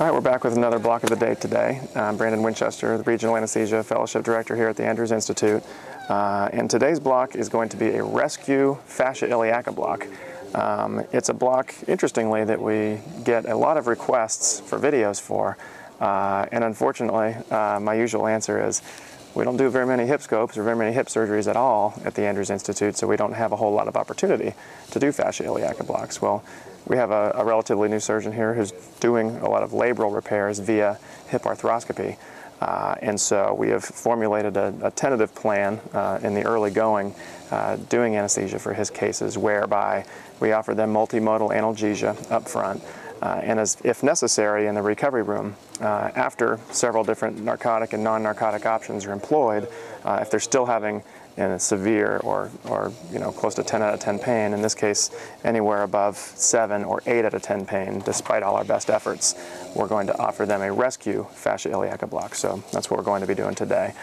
All right, we're back with another block of the day today. I'm Brandon Winchester, the Regional Anesthesia Fellowship Director here at the Andrews Institute. Uh, and today's block is going to be a rescue fascia iliaca block. Um, it's a block, interestingly, that we get a lot of requests for videos for. Uh, and unfortunately, uh, my usual answer is we don't do very many hip scopes or very many hip surgeries at all at the Andrews Institute, so we don't have a whole lot of opportunity to do fascia iliaca blocks. Well, we have a, a relatively new surgeon here who's doing a lot of labral repairs via hip arthroscopy. Uh, and so we have formulated a, a tentative plan uh, in the early going, uh, doing anesthesia for his cases, whereby we offer them multimodal analgesia up front. Uh, and as, if necessary in the recovery room, uh, after several different narcotic and non-narcotic options are employed, uh, if they're still having in severe or, or you know, close to 10 out of 10 pain, in this case anywhere above 7 or 8 out of 10 pain, despite all our best efforts, we're going to offer them a rescue fascia iliaca block. So that's what we're going to be doing today.